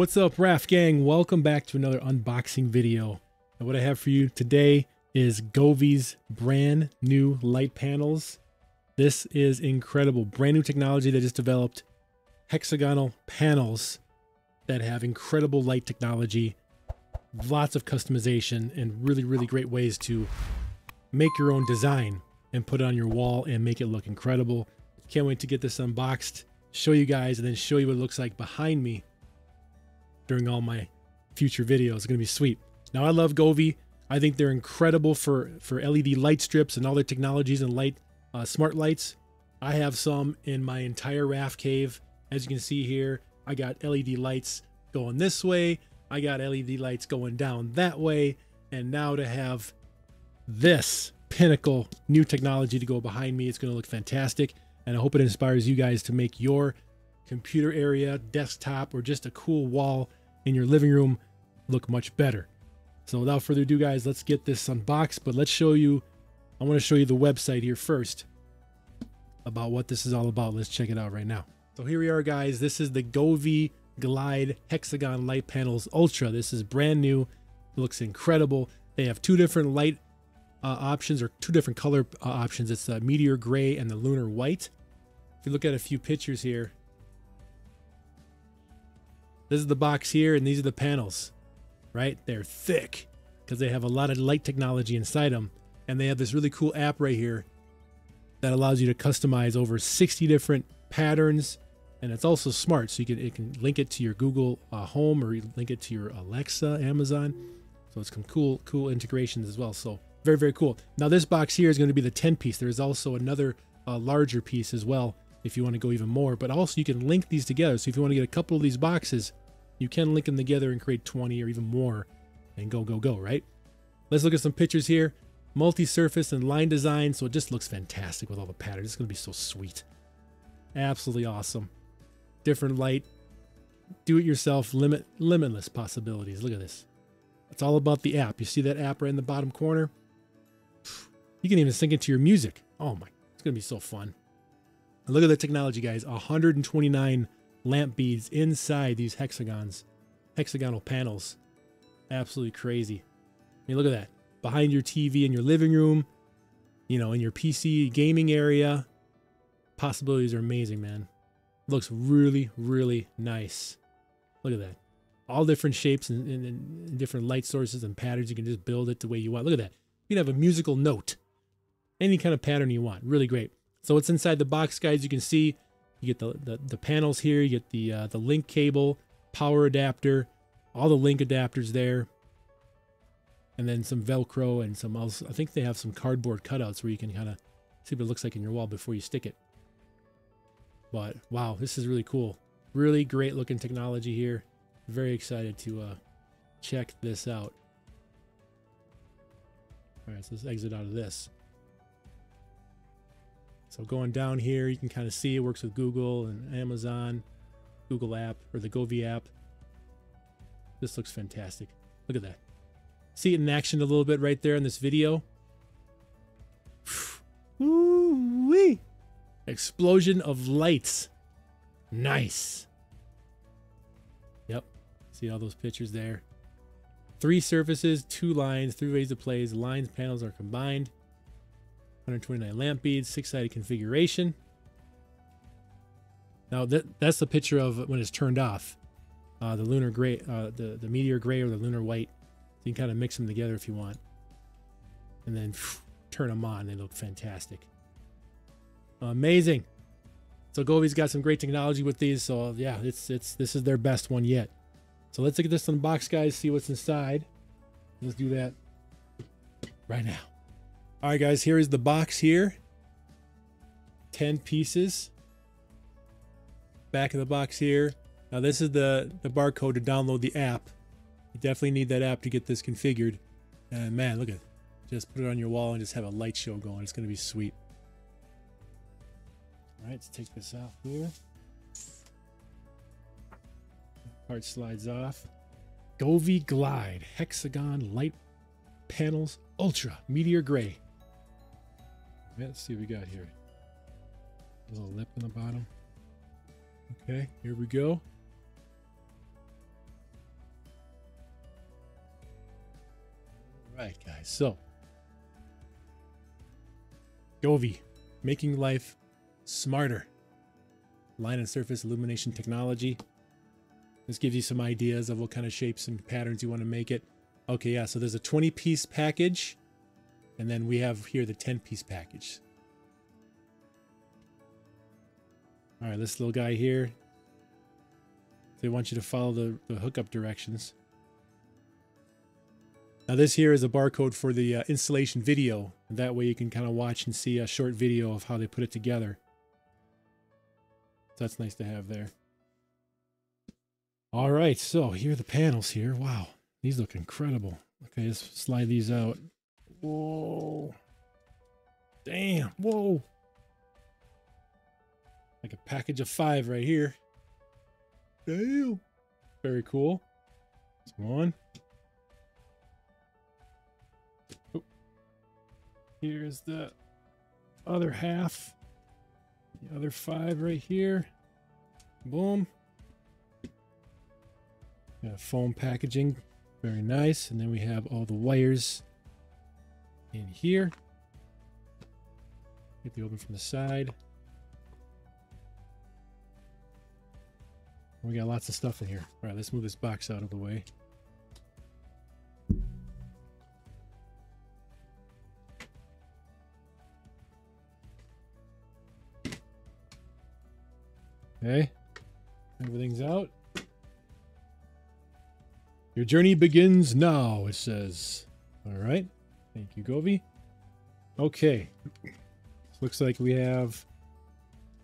What's up, Raf Gang? Welcome back to another unboxing video. And what I have for you today is Govee's brand new light panels. This is incredible. Brand new technology that just developed hexagonal panels that have incredible light technology, lots of customization, and really, really great ways to make your own design and put it on your wall and make it look incredible. Can't wait to get this unboxed, show you guys, and then show you what it looks like behind me during all my future videos. It's going to be sweet. Now, I love Govee. I think they're incredible for, for LED light strips and all their technologies and light uh, smart lights. I have some in my entire Rafcave. As you can see here, I got LED lights going this way. I got LED lights going down that way. And now to have this pinnacle new technology to go behind me, it's going to look fantastic. And I hope it inspires you guys to make your computer area, desktop, or just a cool wall in your living room look much better. So without further ado, guys, let's get this unboxed. But let's show you, I want to show you the website here first about what this is all about. Let's check it out right now. So here we are, guys. This is the Govee Glide Hexagon Light Panels Ultra. This is brand new. Looks incredible. They have two different light uh, options or two different color uh, options. It's the Meteor Gray and the Lunar White. If you look at a few pictures here, this is the box here, and these are the panels, right? They're thick because they have a lot of light technology inside them. And they have this really cool app right here that allows you to customize over 60 different patterns. And it's also smart, so you can it can link it to your Google uh, Home or link it to your Alexa, Amazon. So it's some cool, cool integrations as well. So very, very cool. Now this box here is going to be the 10 piece. There is also another uh, larger piece as well if you want to go even more. But also you can link these together. So if you want to get a couple of these boxes, you can link them together and create 20 or even more and go, go, go, right? Let's look at some pictures here. Multi-surface and line design. So it just looks fantastic with all the patterns. It's going to be so sweet. Absolutely awesome. Different light. Do it yourself. Limit, limitless possibilities. Look at this. It's all about the app. You see that app right in the bottom corner? You can even sync it to your music. Oh my, it's going to be so fun. And look at the technology, guys. 129 lamp beads inside these hexagons, hexagonal panels. Absolutely crazy. I mean, look at that. Behind your TV in your living room, you know, in your PC gaming area. Possibilities are amazing, man. Looks really, really nice. Look at that. All different shapes and, and, and, different light sources and patterns. You can just build it the way you want. Look at that. You can have a musical note. Any kind of pattern you want. Really great. So what's inside the box, guys, you can see you get the, the, the panels here, you get the, uh, the link cable, power adapter, all the link adapters there, and then some Velcro and some else. I think they have some cardboard cutouts where you can kind of see what it looks like in your wall before you stick it. But wow, this is really cool. Really great looking technology here. Very excited to uh, check this out. All right, so let's exit out of this. So going down here, you can kind of see it works with Google and Amazon, Google app, or the Govee app. This looks fantastic. Look at that. See it in action a little bit right there in this video. Woo-wee! Explosion of lights. Nice. Yep. See all those pictures there. Three surfaces, two lines, three ways to play. Lines panels are combined. 129 lamp beads, six-sided configuration. Now that that's the picture of when it's turned off. Uh, the lunar gray, uh, the the meteor gray or the lunar white. You can kind of mix them together if you want, and then phew, turn them on. They look fantastic. Amazing. So Govee's got some great technology with these. So yeah, it's it's this is their best one yet. So let's look at this unbox, guys. See what's inside. Let's do that right now. All right, guys, here is the box here. 10 pieces. Back of the box here. Now this is the, the barcode to download the app. You definitely need that app to get this configured. And man, look at Just put it on your wall and just have a light show going. It's going to be sweet. All right, let's take this out here. Part slides off. Govee Glide Hexagon Light Panels Ultra Meteor Gray. Let's see what we got here. A little lip in the bottom. Okay, here we go. All right, guys, so. Govee, making life smarter. Line and surface illumination technology. This gives you some ideas of what kind of shapes and patterns you want to make it. Okay, yeah, so there's a 20 piece package and then we have here the 10 piece package. All right, this little guy here, they want you to follow the, the hookup directions. Now this here is a barcode for the uh, installation video. That way you can kind of watch and see a short video of how they put it together. That's nice to have there. All right, so here are the panels here. Wow, these look incredible. Okay, let's slide these out. Whoa. Damn, whoa. Like a package of five right here. Damn. Very cool. That's one. Oh. Here's the other half. The other five right here. Boom. Got foam packaging. Very nice. And then we have all the wires in here. Get the open from the side. We got lots of stuff in here. All right, let's move this box out of the way. Okay, everything's out. Your journey begins now, it says. All right, thank you, Govee. Okay, looks like we have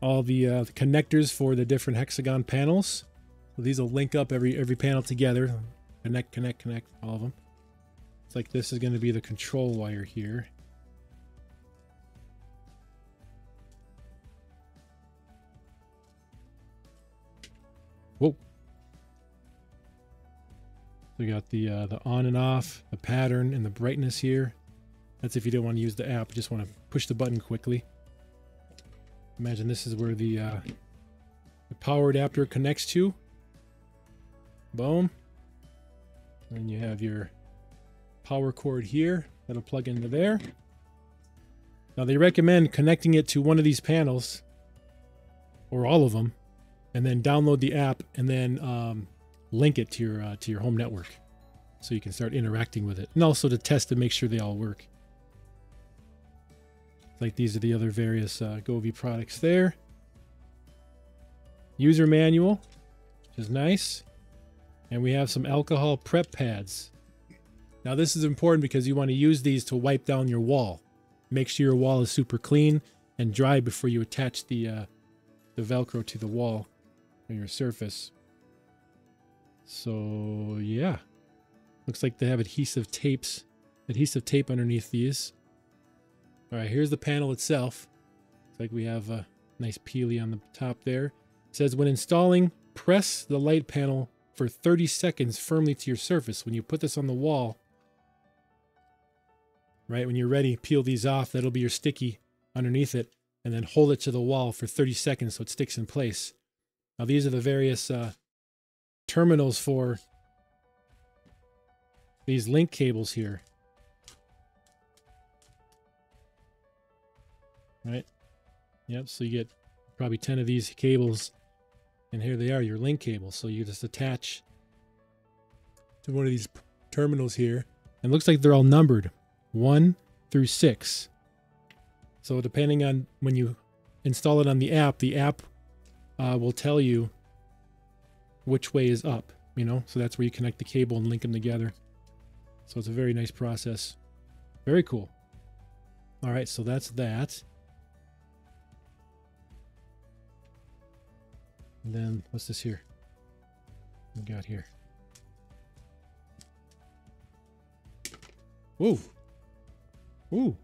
all the, uh, the connectors for the different hexagon panels. So these will link up every every panel together. Connect, connect, connect, all of them. It's like this is going to be the control wire here. We got the uh, the on and off, the pattern, and the brightness here. That's if you don't want to use the app, just want to push the button quickly. Imagine this is where the, uh, the power adapter connects to. Boom. And you have your power cord here that'll plug into there. Now they recommend connecting it to one of these panels or all of them and then download the app and then um, link it to your uh, to your home network so you can start interacting with it and also to test to make sure they all work. Like these are the other various uh, Govee products there. User manual, which is nice. And we have some alcohol prep pads. Now this is important because you want to use these to wipe down your wall. Make sure your wall is super clean and dry before you attach the, uh, the Velcro to the wall or your surface. So yeah, looks like they have adhesive tapes, adhesive tape underneath these. All right, here's the panel itself. Looks like we have a nice peely on the top there. It says when installing, press the light panel for 30 seconds firmly to your surface. When you put this on the wall, right, when you're ready, peel these off. That'll be your sticky underneath it. And then hold it to the wall for 30 seconds so it sticks in place. Now these are the various uh, terminals for these link cables here. right? Yep, so you get probably 10 of these cables, and here they are, your link cables. So you just attach to one of these terminals here, and looks like they're all numbered, 1 through 6. So depending on when you install it on the app, the app uh, will tell you which way is up, you know? So that's where you connect the cable and link them together. So it's a very nice process. Very cool. All right, so that's that. And then what's this here? We got here. Whoa. Ooh.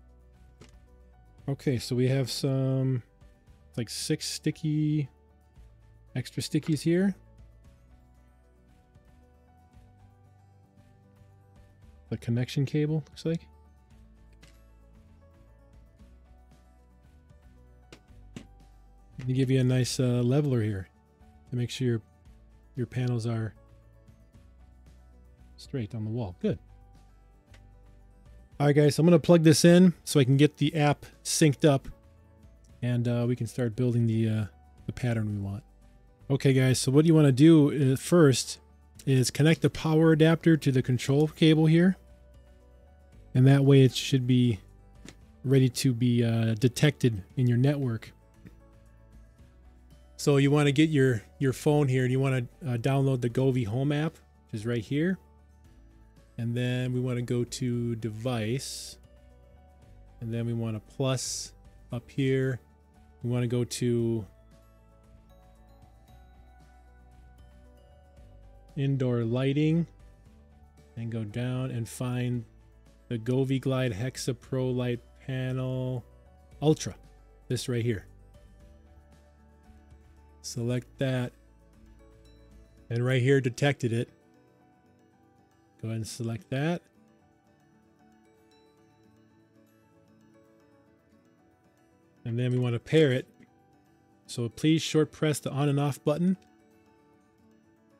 Okay, so we have some like six sticky extra stickies here. The connection cable looks like. They give you a nice uh, leveler here to make sure your, your panels are straight on the wall. Good. All right, guys, so I'm going to plug this in so I can get the app synced up and uh, we can start building the, uh, the pattern we want. Okay, guys, so what do you want to do first is connect the power adapter to the control cable here. And that way it should be ready to be uh, detected in your network. So you want to get your, your phone here and you want to uh, download the Govee Home app, which is right here. And then we want to go to device. And then we want to plus up here. We want to go to indoor lighting and go down and find the Govee Glide Hexa Pro Light Panel Ultra. This right here. Select that. And right here detected it. Go ahead and select that. And then we want to pair it. So please short press the on and off button.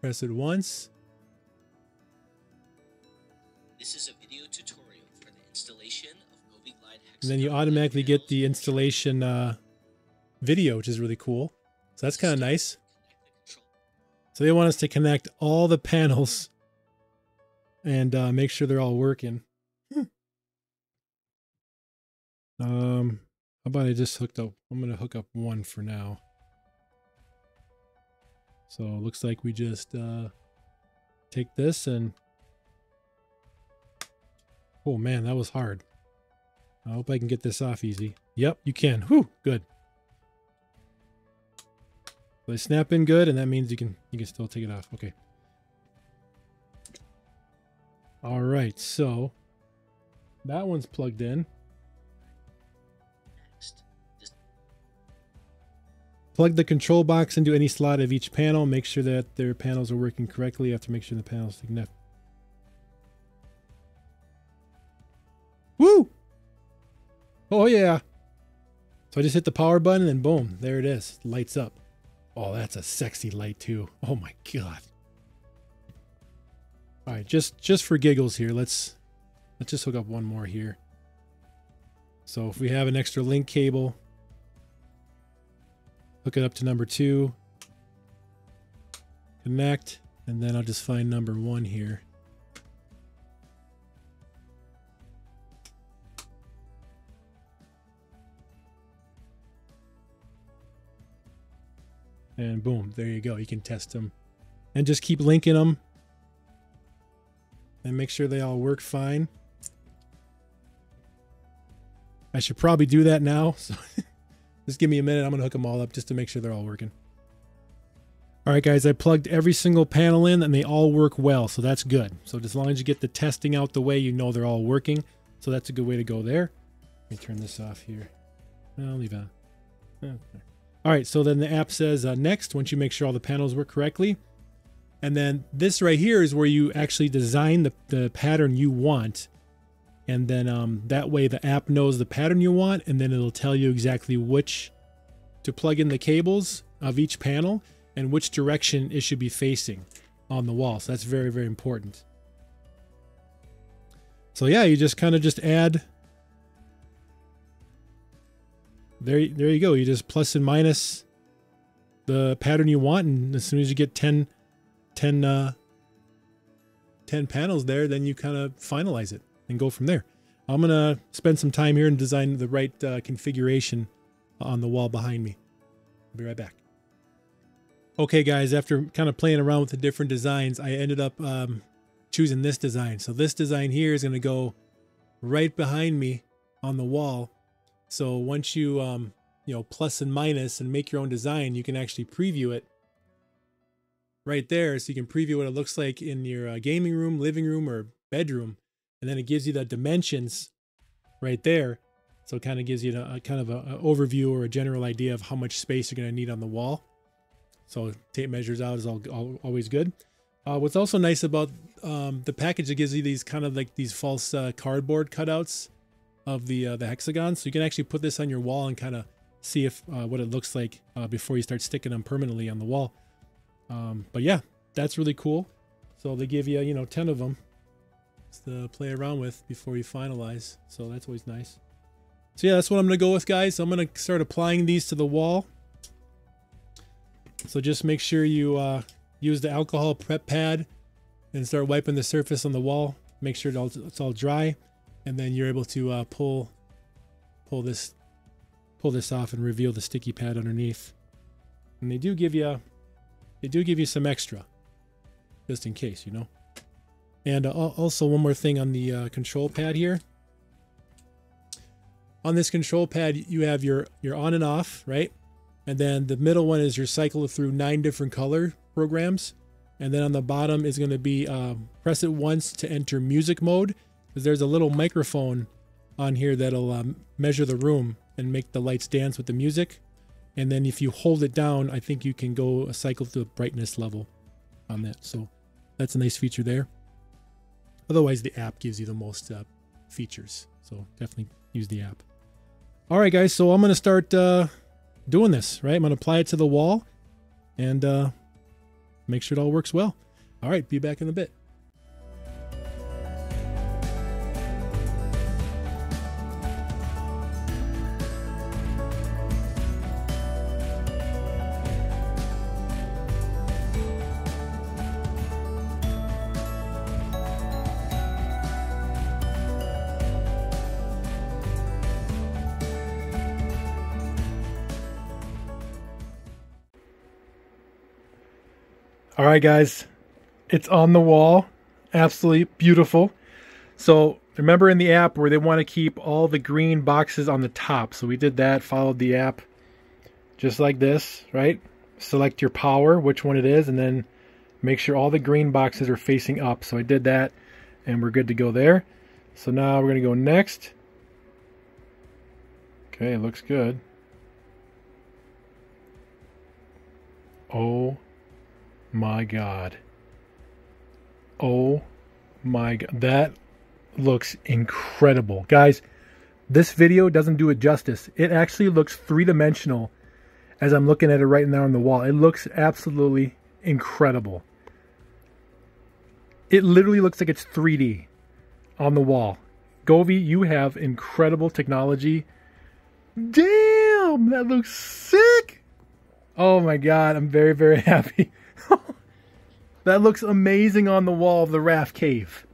Press it once. This is a video tutorial for the installation of Govee Glide And then you automatically get the installation uh, video, which is really cool. So that's kind of nice. So they want us to connect all the panels and uh, make sure they're all working. Hmm. Um, how about I just hooked up? I'm going to hook up one for now. So it looks like we just uh, take this and... Oh man, that was hard. I hope I can get this off easy. Yep, you can. Whew, good. They snap in good, and that means you can you can still take it off. Okay. All right, so that one's plugged in. Plug the control box into any slot of each panel. Make sure that their panels are working correctly. You have to make sure the panels connect. Woo! Oh yeah. So I just hit the power button and boom, there it is. Lights up. Oh, that's a sexy light too. Oh my god. All right, just just for giggles here, let's let's just hook up one more here. So if we have an extra link cable, hook it up to number two, connect, and then I'll just find number one here. And boom, there you go. You can test them and just keep linking them and make sure they all work fine. I should probably do that now. So just give me a minute. I'm going to hook them all up just to make sure they're all working. All right, guys, I plugged every single panel in and they all work well. So that's good. So as long as you get the testing out the way, you know they're all working. So that's a good way to go there. Let me turn this off here. I'll leave that. Okay. All right, so then the app says uh, next once you make sure all the panels work correctly. And then this right here is where you actually design the, the pattern you want. And then um, that way the app knows the pattern you want, and then it'll tell you exactly which to plug in the cables of each panel and which direction it should be facing on the wall. So that's very, very important. So yeah, you just kind of just add. There, there you go. You just plus and minus the pattern you want, and as soon as you get 10 10, uh, 10 panels there, then you kind of finalize it and go from there. I'm going to spend some time here and design the right uh, configuration on the wall behind me. I'll be right back. Okay, guys, after kind of playing around with the different designs, I ended up um, choosing this design. So this design here is going to go right behind me on the wall. So once you, um, you know, plus and minus and make your own design, you can actually preview it right there so you can preview what it looks like in your uh, gaming room, living room, or bedroom. And then it gives you the dimensions right there. So it kind of gives you a, a kind of an overview or a general idea of how much space you're going to need on the wall. So tape measures out is all, all, always good. Uh, what's also nice about um, the package, it gives you these kind of like these false uh, cardboard cutouts of the uh, the hexagons. So you can actually put this on your wall and kind of see if uh, what it looks like uh, before you start sticking them permanently on the wall. Um, but yeah, that's really cool. So they give you, you know, 10 of them. To play around with before you finalize. So that's always nice. So yeah, that's what I'm going to go with, guys. So I'm going to start applying these to the wall. So just make sure you uh, use the alcohol prep pad and start wiping the surface on the wall. Make sure it's all dry, and then you're able to uh, pull pull this pull this off and reveal the sticky pad underneath. And they do give you they do give you some extra, just in case, you know. And uh, also one more thing on the uh, control pad here. On this control pad, you have your your on and off, right? And then the middle one is your cycle through nine different color programs. And then on the bottom is going to be um, press it once to enter music mode. Because there's a little microphone on here that'll um, measure the room and make the lights dance with the music. And then if you hold it down, I think you can go a cycle to the brightness level on that. So that's a nice feature there. Otherwise, the app gives you the most uh, features. So definitely use the app. All right, guys. So I'm going to start uh, doing this, right? I'm going to apply it to the wall and uh, make sure it all works well. All right, be back in a bit. All right, guys, it's on the wall. Absolutely beautiful. So remember in the app where they want to keep all the green boxes on the top. So we did that, followed the app just like this, right? Select your power, which one it is, and then make sure all the green boxes are facing up. So I did that and we're good to go there. So now we're going to go next. Okay, looks good. Oh my god. Oh my god. That looks incredible. Guys, this video doesn't do it justice. It actually looks three-dimensional as I'm looking at it right now on the wall. It looks absolutely incredible. It literally looks like it's 3D on the wall. Govee, you have incredible technology. Damn, that looks sick. Oh my god, I'm very, very happy. that looks amazing on the wall of the Rafcave.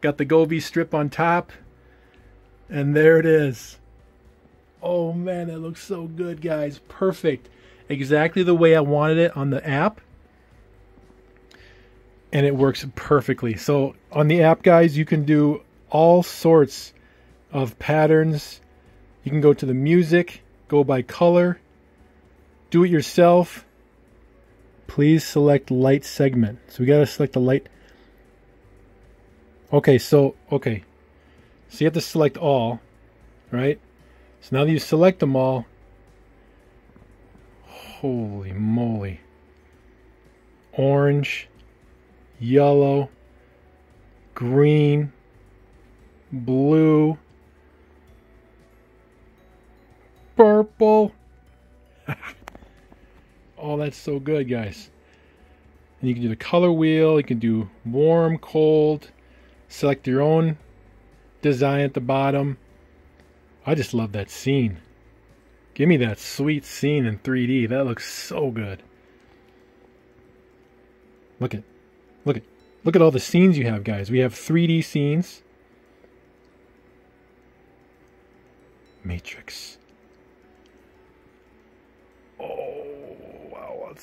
Got the Govee strip on top. And there it is. Oh man, that looks so good, guys. Perfect. Exactly the way I wanted it on the app. And it works perfectly. So on the app, guys, you can do all sorts of patterns. You can go to the music, go by color, do it yourself, please select light segment. So we got to select the light. Okay, so, okay. So you have to select all, right? So now that you select them all, holy moly. Orange, yellow, green, blue, purple. That's so good, guys. And you can do the color wheel. You can do warm, cold. Select your own design at the bottom. I just love that scene. Give me that sweet scene in 3D. That looks so good. Look at, look at, look at all the scenes you have, guys. We have 3D scenes. Matrix.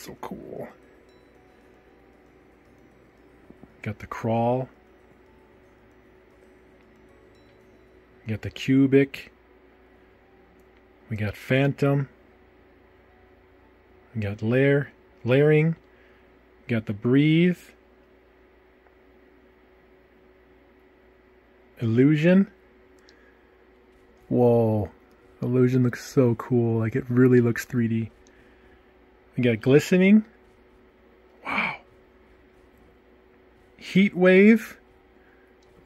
So cool. Got the crawl. got the cubic. We got phantom. We got layer, layering. We got the breathe. Illusion. Whoa. Illusion looks so cool. Like it really looks 3D. We got glistening. Wow. Heat wave.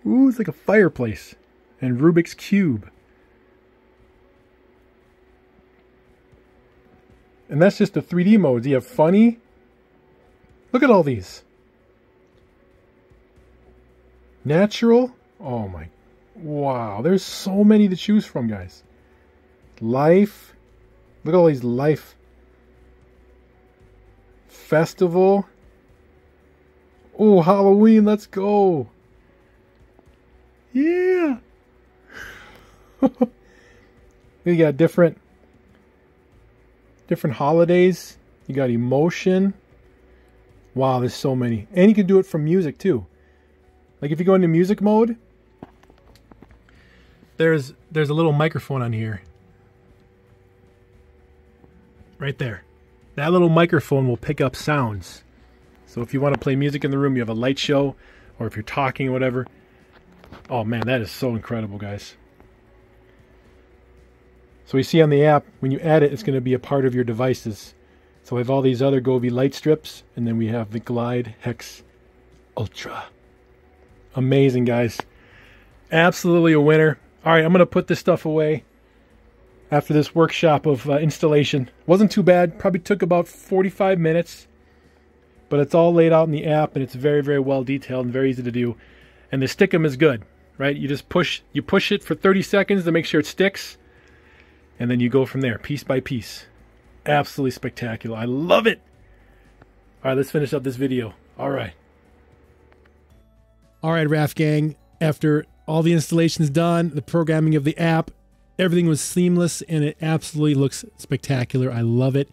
Ooh, it's like a fireplace. And Rubik's Cube. And that's just the 3D modes. You have funny. Look at all these. Natural. Oh my. Wow. There's so many to choose from, guys. Life. Look at all these life. Festival. Oh, Halloween. Let's go. Yeah. we got different different holidays. You got emotion. Wow, there's so many. And you can do it from music too. Like if you go into music mode, there's there's a little microphone on here. Right there. That little microphone will pick up sounds. So if you want to play music in the room, you have a light show, or if you're talking or whatever. Oh man, that is so incredible, guys. So we see on the app, when you add it, it's going to be a part of your devices. So we have all these other Govee light strips, and then we have the Glide Hex Ultra. Amazing, guys. Absolutely a winner. All right, I'm going to put this stuff away after this workshop of uh, installation. Wasn't too bad. Probably took about 45 minutes, but it's all laid out in the app, and it's very, very well detailed and very easy to do. And the Stickum is good, right? You just push, you push it for 30 seconds to make sure it sticks, and then you go from there, piece by piece. Absolutely spectacular. I love it. All right, let's finish up this video. All right. All right, Raf Gang. After all the installations done, the programming of the app, everything was seamless and it absolutely looks spectacular. I love it.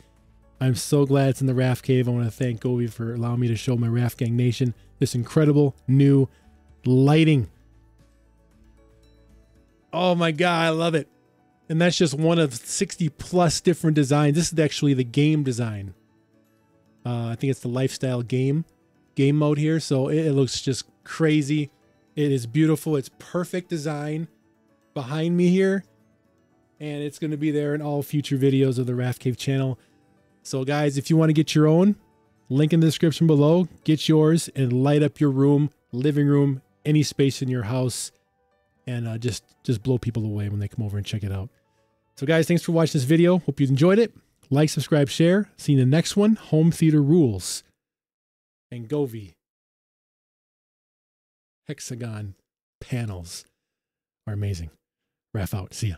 I'm so glad it's in the Rafcave. I want to thank Govee for allowing me to show my Raf Gang Nation this incredible new lighting. Oh my God, I love it. And that's just one of 60 plus different designs. This is actually the game design. Uh, I think it's the lifestyle game game mode here. So it, it looks just crazy. It is beautiful. It's perfect design behind me here. And it's going to be there in all future videos of the Rafcave channel. So guys, if you want to get your own, link in the description below. Get yours and light up your room, living room, any space in your house and uh, just just blow people away when they come over and check it out. So guys, thanks for watching this video. Hope you enjoyed it. Like, subscribe, share. See you in the next one. Home Theater Rules. And Govee. Hexagon panels are amazing. Raf out. See ya.